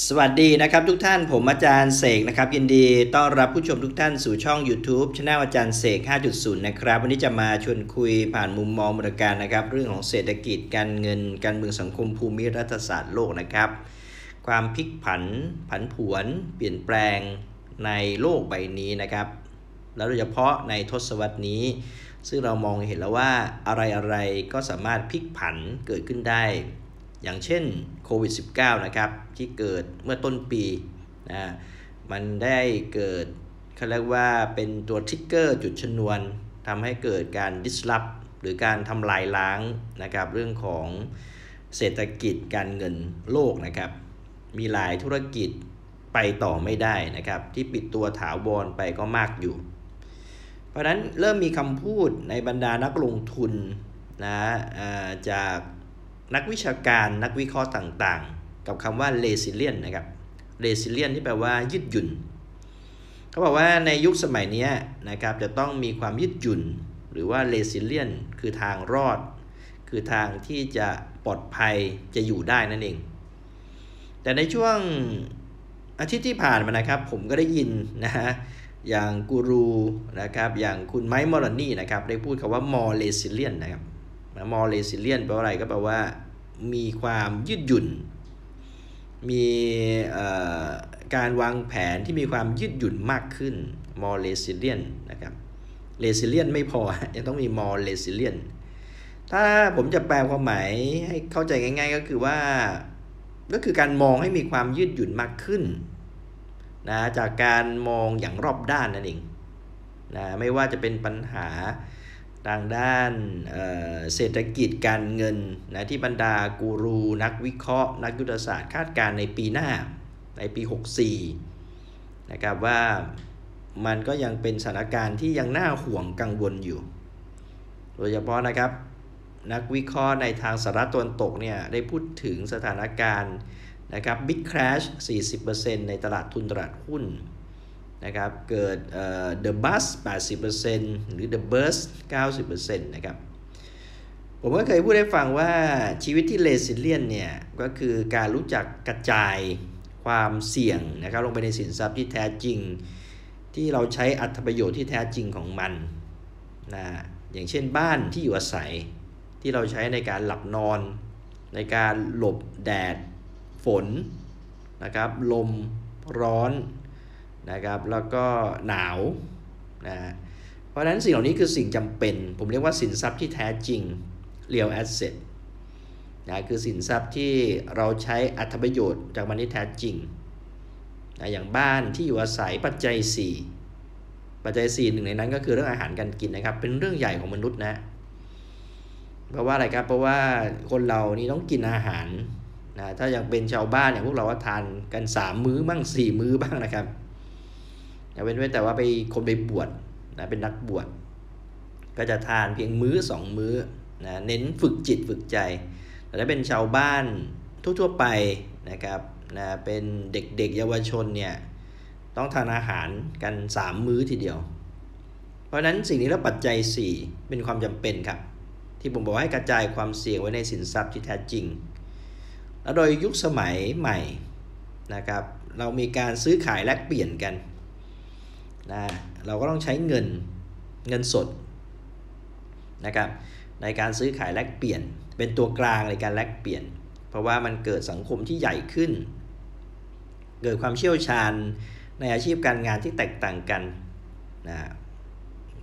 สวัสดีนะครับทุกท่านผมอาจารย์เสกนะครับยินดีต้อนรับผู้ชมทุกท่านสู่ช่อง YouTube ช anel อาจารย์เสก 5.0 นะครับ วันนี้จะมาชวนคุยผ่านมุมมองบริการนะครับ เรื่องของเศรษฐกิจการเงิน การเมืองสังคมภูมิรัฐศาสตร์โลกนะครับ ความพลิกผันผันผวน เปลี่ยนแปลงในโลกใบนี้นะครับ แล้วโดยเฉพาะในทศวรรษนี้ ซึ่งเรามองเห็นแล้วว่าอะไรอะไรก็สามารถพลิกผันเกิดขึ้นได้ อย่างเช่นโควิด -19 นะครับที่เกิดเมื่อต้นปีนะมันได้เกิดเขาเรียกว่าเป็นตัวทริกเกอร์จุดชนวนทำให้เกิดการ disrupt หรือการทำลายล้างนะครับเรื่องของเศรษฐกิจการเงินโลกนะครับ มีหลายธุรกิจไปต่อไม่ได้นะครับ ที่ปิดตัวถาวรไปก็มากอยู่ เพราะฉะนั้นเริ่มมีคำพูดในบรรดานักลงทุนนะจาก นักวิชาการนักวิเคราะห์ต่างๆ กับคำว่า resilient นะครับ resilient ที่แปลว่ายืดหยุ่น เขาบอกว่าในยุคสมัยนี้นะครับจะต้องมีความยืดหยุ่น หรือว่า resilient คือทางรอด คือทางที่จะปลอดภัยจะอยู่ได้นั่นเอง แต่ในช่วงอาทิตย์ที่ผ่านมานะครับ ผมก็ได้ยินนะฮะอย่างกูรูนะครับอย่างคุณไมค์มอร์นี่นะครับได้พูดคำว่า more resilient นะครับ more resilient แปลว่าอะไรก็แปลว่า มีความยืดหยุ่น มีการวางแผนที่มีความยืดหยุ่นมากขึ้น more resilient นะครับ resilient ไม่พอยังต้องมี more resilient ถ้าผมจะแปลความหมายให้เข้าใจง่าย ๆ ก็คือว่า ก็คือการมองให้มีความยืดหยุ่นมากขึ้นนะจากการมองอย่างรอบด้านนั่นเองนะไม่ว่าจะเป็นปัญหา ทางด้านเศรษฐกิจการเงินนะที่บรรดากูรูนักวิเคราะห์ นักยุทธศาสตร์คาดการในปีหน้าในปี 64 นะครับว่ามันก็ยังเป็นสถานการณ์ที่ยังน่าห่วงกังวลอยู่ โดยเฉพาะนะครับนักวิเคราะห์ในทางสหรัฐตะวันตกเนี่ยได้พูดถึงสถานการณ์นะครับ Big Crash 40%ในตลาดทุนตลาดหุ้น นะครับ เกิด The Bus 80%หรือ The Burst 90%นะครับ ผมก็เคยพูดให้ฟังว่าชีวิตที่เลสิเลียนเนี่ย ก็คือการรู้จักกระจายความเสี่ยงนะครับ ลงไปในสินทรัพย์ที่แท้จริง ที่เราใช้อัตประโยชน์ที่แท้จริงของมันนะอย่างเช่นบ้านที่อยู่อาศัยที่เราใช้ในการหลับนอน ในการหลบแดด ฝนนะครับลมร้อน นะครับแล้วก็หนาวนะเพราะฉะนั้นสิ่งเหล่านี้คือสิ่งจำเป็น ผมเรียกว่าสินทรัพย์ที่แท้จริง real asset นะคือสินทรัพย์ที่เราใช้อัตประโยชน์จากมันที่แท้จริงนะอย่างบ้านที่อยู่อาศัยปัจจัย 4 ปัจจัย 4 หนึ่งในนั้นก็คือเรื่องอาหารการกินนะครับ เป็นเรื่องใหญ่ของมนุษย์นะ เพราะว่าอะไรครับ เพราะว่าคนเรานี่ต้องกินอาหารนะถ้าอย่างเป็นชาวบ้านเนี่ยพวกเราก็ทานกัน 3 มื้อบ้าง4 มื้อบ้างนะครับ เว้นไว้แต่ว่าไปคนไปบวชนะเป็นนักบวชก็จะทานเพียงมื้อสองมื้อนะเน้นฝึกจิตฝึกใจ แต่ถ้าเป็นชาวบ้านทั่วๆไปนะครับนะเป็นเด็กๆเยาวชนเนี่ยต้องทานอาหารกัน 3 มื้อทีเดียว เพราะนั้นสิ่งนี้แล้วปัจจัย 4 เป็นความจำเป็นครับ ที่ผมบอกให้กระจายความเสี่ยงไว้ในสินทรัพย์ที่แท้จริง แล้วโดยยุคสมัยใหม่นะครับเรามีการซื้อขายแลกเปลี่ยนกัน นะเราก็ต้องใช้เงินเงินสดนะครับในการซื้อขายแลกเปลี่ยน เป็นตัวกลางในการแลกเปลี่ยน เพราะว่ามันเกิดสังคมที่ใหญ่ขึ้น เกิดความเชี่ยวชาญในอาชีพการงานที่แตกต่างกันนะ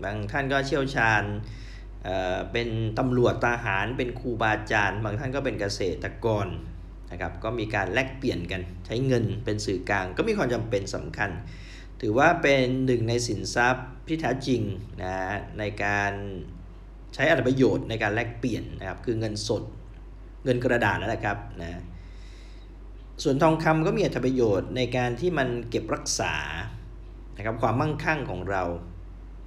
บางท่านก็เชี่ยวชาญเเป็นตำรวจทหาร เป็นครูบาอาจารย์ บางท่านก็เป็นเกษตรกรนะครับก็มีการแลกเปลี่ยนกันใช้เงินเป็นสื่อกลางก็มีความจำเป็นสำคัญ ถือว่าเป็นหนึ่งในสินทรัพย์ที่แท้จริงนะในการใช้อัตประโยชน์ในการแลกเปลี่ยนนะครับ คือเงินสดเงินกระดาษนั่นแหละครับนะส่วนทองคำก็มีอัตประโยชน์ในการที่มันเก็บรักษานะครับความมั่งคั่งของเรา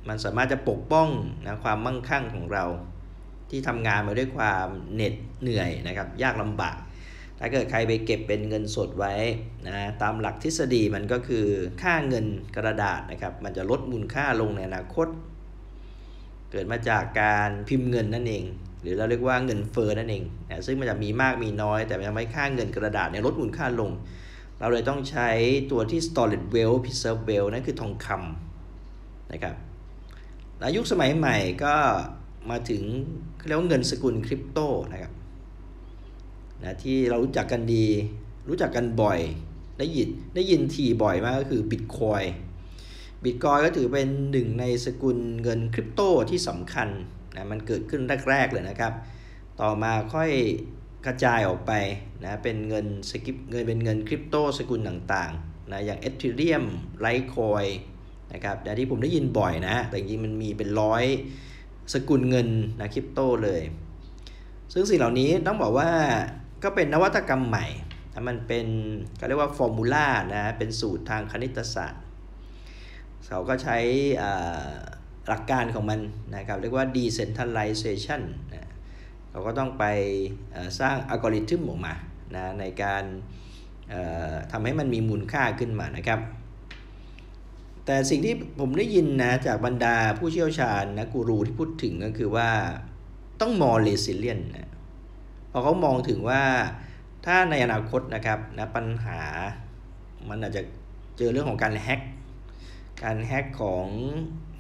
มันสามารถจะปกป้องนะความมั่งคั่งของเรา ที่ทำงานมาด้วยความเหน็ดเหนื่อยนะครับ ยากลำบาก ถ้าเกิดใครไปเก็บเป็นเงินสดไว้นะตามหลักทฤษฎีมันก็คือค่าเงินกระดาษนะครับมันจะลดมูลค่าลงในอนาคต เกิดมาจากการพิมพ์เงินนั่นเอง หรือเราเรียกว่าเงินเฟ้อนั่นเองนะซึ่งมันจะมีมากมีน้อย แต่มันทำให้ค่าเงินกระดาษเนี่ยลดมูลค่าลง เราเลยต้องใช้ตัวที่ storage well preserve well นั่นคือทองคำนะครับและยุคสมัยใหม่ก็มาถึงเรียกว่าเงินสกุลคริปโตนะครับ นะที่เรารู้จักกันดี รู้จักกันบ่อย ได้ยินได้ยินทีบ่อยมากก็คือบิตคอยบิตคอยก็ถือเป็นหนึ่งในสกุลเงินคริปโตที่สำคัญนะมันเกิดขึ้นแรก ๆ เลยนะครับ ต่อมาค่อยกระจายออกไปนะเป็นเงินสกิปเงินเป็นเงินคริปโตสกุลต่างๆนะอย่างเอท h เรียมไลท์คอยนะครับแต่ที่ผมได้ยินบ่อยนะ แต่จริงมันมีเป็นร้อยสกุลเงินนะคริปโตเลย ซึ่งสิ่งเหล่านี้ต้องบอกว่า ก็เป็นนวัตกรรมใหม่มันเป็นก็เรียกว่า formula นะเป็นสูตรทางคณิตศาสตร์ เขาก็ใช้หลักการของมันนะครับเรียกว่า decentralization นะเราก็ต้องไปสร้างอัลกอริทึมออกมานะในการทำให้มันมีมูลค่าขึ้นมานะครับ แต่สิ่งที่ผมได้ยินนะจากบรรดาผู้เชี่ยวชาญนะกูรูที่พูดถึงก็คือว่าต้องมองเลสิเลียนนะ พอเขามองถึงว่าถ้าในอนาคตนะครับนะปัญหามันอาจจะเจอเรื่องของการแฮ็กการแฮ็กของ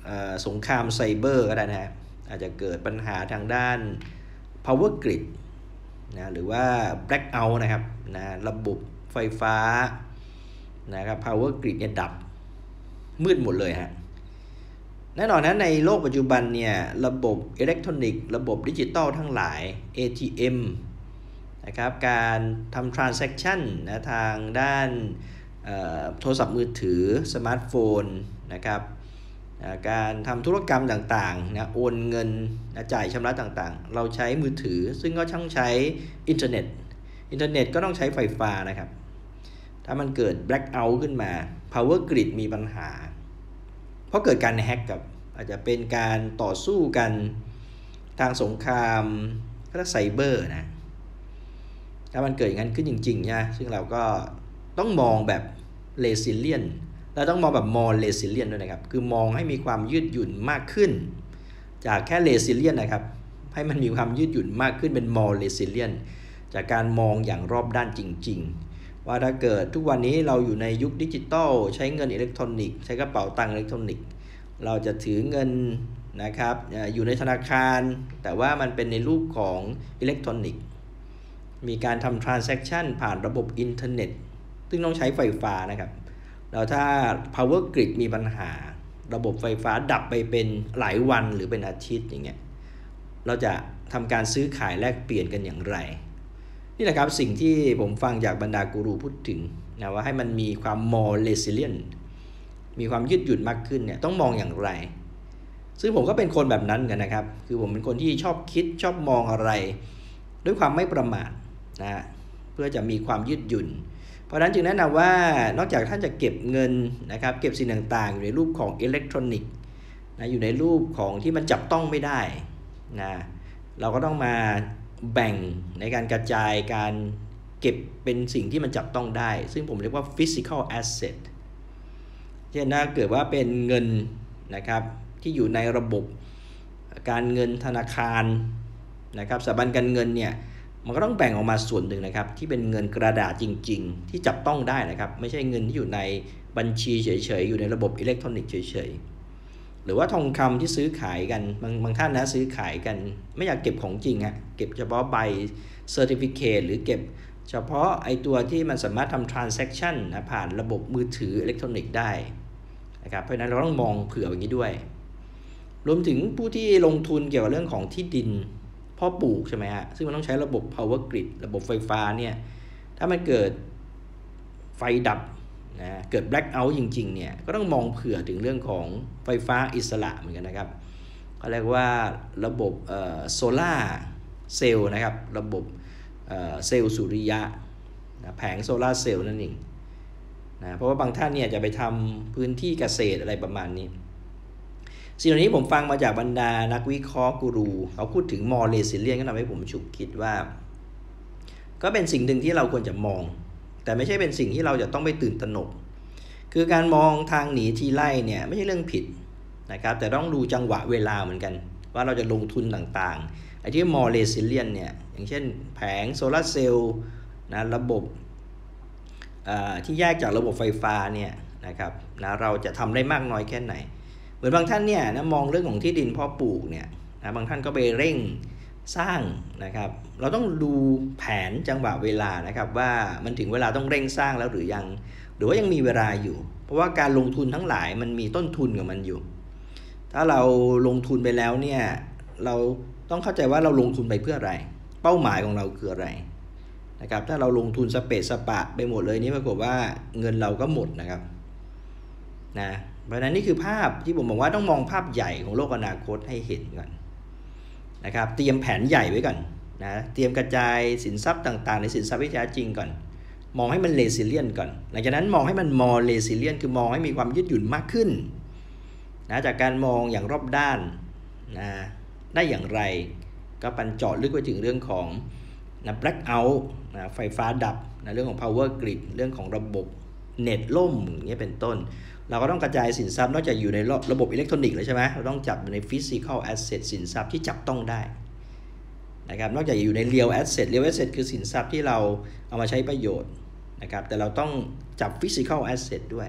อสงครามไซเบอร์ก็ได้นะอาจจะเกิดปัญหาทางด้าน power grid นะหรือว่า blackout นะครับนะระบบไฟฟ้านะครับ power grid เนี่ยดับมืดหมดเลยฮะ แน่นอนนะในโลกปัจจุบันเนี่ยระบบอิเล็กทรอนิกส์ระบบดิจิตอลทั้งหลาย ATM นะครับการทำ transaction นะทางด้านโทรศัพท์มือถือสมาร์ทโฟนนะครับการทำธุรกรรมต่างๆนะโอนเงินนะจ่ายชำระต่างๆ เราใช้มือถือซึ่งก็ต้องใช้อินเทอร์เน็ต อินเทอร์เน็ตก็ต้องใช้ไฟฟ้านะครับ ถ้ามันเกิด blackout ขึ้นมา power grid มีปัญหา เพราะเกิดการแฮ็กกับอาจจะเป็นการต่อสู้กันทางสงครามก็ไซเบอร์นะถ้ามันเกิดอย่างนั้นขึ้นจริงๆนะซึ่งเราก็ต้องมองแบบ resilient เราต้องมองแบบ more resilient ด้วยนะครับ คือมองให้มีความยืดหยุ่นมากขึ้น จากแค่ resilient นะครับ ให้มันมีความยืดหยุ่นมากขึ้นเป็น more resilient จากการมองอย่างรอบด้านจริง ๆ ว่าถ้าเกิดทุกวันนี้เราอยู่ในยุคดิจิตอลใช้เงินอิเล็กทรอนิกส์ใช้กระเป๋าตังค์อิเล็กทรอนิกส์เราจะถือเงินนะครับอยู่ในธนาคาร แต่ว่ามันเป็นในรูปของอิเล็กทรอนิกส์มีการทำ transaction ผ่านระบบอินเทอร์เน็ต ซึ่งต้องใช้ไฟฟ้านะครับ แล้วถ้า power grid มีปัญหา ระบบไฟฟ้าดับไปเป็นหลายวันหรือเป็นอาทิตย์อย่างเงี้ย เราจะทำการซื้อขายแลกเปลี่ยนกันอย่างไร นี่แหละครับสิ่งที่ผมฟังจากบรรดากูรูพูดถึงนะว่าให้มันมีความ more resilient มีความยืดหยุ่นมากขึ้นเนี่ยต้องมองอย่างไร ซึ่งผมก็เป็นคนแบบนั้นกันนะครับ คือผมเป็นคนที่ชอบคิดชอบมองอะไร ด้วยความไม่ประมาทนะเพื่อจะมีความยืดหยุ่น เพราะนั้นจึงแนะนำว่านอกจากท่านจะเก็บเงินนะครับเก็บสิ่งต่างๆ อยู่ในรูปของอิเล็กทรอนิกส์นะอยู่ในรูปของที่มันจับต้องไม่ได้นะเราก็ต้องมา แบ่งในการกระจายการเก็บเป็นสิ่งที่มันจับต้องได้ ซึ่งผมเรียกว่า physical asset เช่นถ้าเกิดว่าเป็นเงินนะครับที่อยู่ในระบบการเงินธนาคารนะครับสถาบันการเงินเนี่ยมันก็ต้องแบ่งออกมาส่วนหนึ่งนะครับ ที่เป็นเงินกระดาษจริง ๆ ที่จับต้องได้นะครับ ไม่ใช่เงินที่อยู่ในบัญชีเฉยๆ อยู่ในระบบอิเล็กทรอนิกส์เฉยๆ หรือว่าทองคำที่ซื้อขายกันบางบางท่านนะซื้อขายกัน ไม่อยากเก็บของจริงฮะเก็บเฉพาะใบ certificate หรือเก็บเฉพาะไอตัวที่มันสามารถทำ transaction นะผ่านระบบมือถืออิเล็กทรอนิกส์ได้นะครับเพราะนั้นเราต้องมองเผื่ออย่างนี้ด้วย รวมถึงผู้ที่ลงทุนเกี่ยวกับเรื่องของที่ดินเพาะปลูกใช่ไหมฮะซึ่งมันต้องใช้ระบบ power grid ระบบไฟฟ้าเนี่ยถ้ามันเกิดไฟดับ นะเกิด blackout จริงๆเนี่ยก็ต้องมองเผื่อถึงเรื่องของไฟฟ้าอิสระเหมือนกันนะครับเขาเรียกว่าระบบโซล่าเซลล์นะครับระบบเซลล์สุริยะนะแผงโซล่าเซลล์นั่นเองนะเพราะว่าบางท่านเนี่ยจะไปทำพื้นที่เกษตรอะไรประมาณนี้ สิ่งเหล่านี้ผมฟังมาจากบรรดานักวิเคราะห์กูรู เขาพูดถึง more resilient ก็ทำให้ผมฉุกคิดว่า ก็เป็นสิ่งหนึ่งที่เราควรจะมอง แต่ไม่ใช่เป็นสิ่งที่เราจะต้องไปตื่นตระหนก คือการมองทางหนีทีไล่เนี่ยไม่ใช่เรื่องผิดนะครับแต่ต้องดูจังหวะเวลาเหมือนกัน ว่าเราจะลงทุนต่างๆไอ้ที่มอเลสิเลียนเนี่ยอย่างเช่นแผงโซลาเซลล์นะระบบที่แยกจากระบบไฟฟ้าเนี่ยนะครับนะเราจะทำได้มากน้อยแค่ไหน เหมือนบางท่านเนี่ยนะมองเรื่องของที่ดินพ่อปลูกเนี่ยนะบางท่านก็ไปเร่ง สร้างนะครับ เราต้องดูแผนจังหวะเวลานะครับ ว่ามันถึงเวลาต้องเร่งสร้างแล้วหรือยัง หรือว่ายังมีเวลาอยู่ เพราะว่าการลงทุนทั้งหลายมันมีต้นทุนกับมันอยู่ ถ้าเราลงทุนไปแล้วเนี่ยเราต้องเข้าใจว่าเราลงทุนไปเพื่ออะไร เป้าหมายของเราคืออะไรนะครับถ้าเราลงทุนสเปซสปะไปหมดเลยนี่ปรากฏว่าเงินเราก็หมดนะครับนะเพราะนั้นนี่คือภาพที่ผมบอกว่าต้องมองภาพใหญ่ของโลกอนาคตให้เห็นก่อน นะครับเตรียมแผนใหญ่ไว้ก่อนนะเตรียมกระจายสินทรัพย์ต่าง ๆ ในสินทรัพย์ที่แท้จริงก่อน มองให้มัน resilient ก่อน หลังจากนั้นมองให้มัน more resilient คือมองให้มีความยืดหยุ่นมากขึ้นนะจากการมองอย่างรอบด้านนะได้อย่างไร ก็ปันเจาะลึกไปถึงเรื่องของนะ blackout นะไฟฟ้าดับนะเรื่องของ power grid เรื่องของระบบเน็ตล่มอย่างเงี้ยเป็นต้น เราก็ต้องกระจายสินทรัพย์นอกจากอยู่ในระบบอิเล็กทรอนิกส์แล้วใช่ไหมเราต้องจับใน physical asset สินทรัพย์ที่จับต้องได้นะครับนอกจากอยู่ใน real asset real asset คือสินทรัพย์ที่เราเอามาใช้ประโยชน์นะครับแต่เราต้องจับ physical asset ด้วย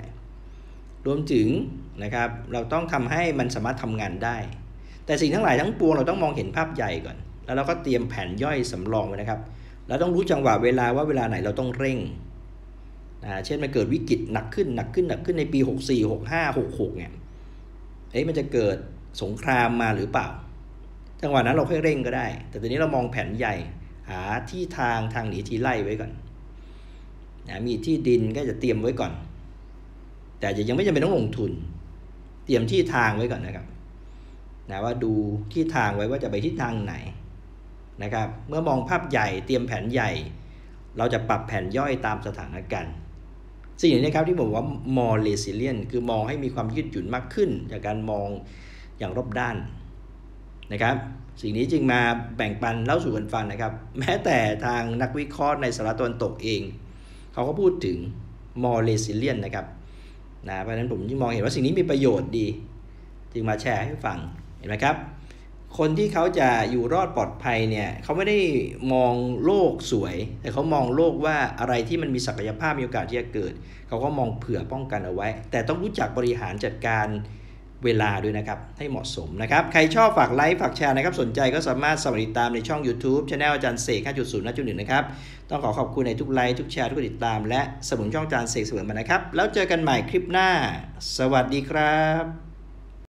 รวมถึงนะครับเราต้องทำให้มันสามารถทำงานได้ แต่สิ่งทั้งหลายทั้งปวงเราต้องมองเห็นภาพใหญ่ก่อน แล้วเราก็เตรียมแผนย่อยสำรองไว้นะครับเราต้องรู้จังหวะเวลาว่าเวลาไหนเราต้องเร่ง นะเช่นมันเกิดวิกฤตหนักขึ้นหนักขึ้นหนักขึ้นในปี 64 65 66เนี่ยเอ้ยมันจะเกิดสงครามมาหรือเปล่า จังหวะนั้นเราค่อยเร่งก็ได้ แต่ตอนนี้เรามองแผนใหญ่หาที่ทางทางหนีทีไล่ไว้ก่อนนะมีที่ดินก็จะเตรียมไว้ก่อน แต่จะยังไม่จำเป็นต้องลงทุน เตรียมที่ทางไว้ก่อนนะครับนะว่าดูที่ทางไว้ว่าจะไปที่ทางไหนนะครับ เมื่อมองภาพใหญ่เตรียมแผนใหญ่ เราจะปรับแผนย่อยตามสถานการณ์ สิ่งนี้นะครับที่ผมว่า more resilient คือมองให้มีความยืดหยุ่นมากขึ้น จากการมองอย่างรอบด้านนะครับ สิ่งนี้จึงมาแบ่งปันเล่าสู่กันฟังนะครับ แม้แต่ทางนักวิเคราะห์ในสหรัฐตะวันตกเอง เขาก็พูดถึง more resilient นะครับนะเพราะฉะนั้นผมจึงมองเห็นว่าสิ่งนี้มีประโยชน์ดี จึงมาแชร์ให้ฟังเห็นไหมครับ คนที่เขาจะอยู่รอดปลอดภัยเนี่ยเขาไม่ได้มองโลกสวย แต่เขามองโลกว่าอะไรที่มันมีศักยภาพมีโอกาสที่จะเกิด เขาก็มองเผื่อป้องกันเอาไว้ แต่ต้องรู้จักบริหารจัดการเวลาด้วยนะครับ ให้เหมาะสมนะครับ ใครชอบฝากไลค์ฝากแชร์นะครับ สนใจก็สามารถสมัครติดตามในช่อง YouTube Channel อาจารย์เสก5.0ณจุดหนึ่งนะครับ ต้องขอขอบคุณในทุกไลค์ทุกแชร์ทุกติดตาม และสมุนช่องอาจารย์เสกเสมอมานะครับ แล้วเจอกันใหม่คลิปหน้า สวัสดีครับ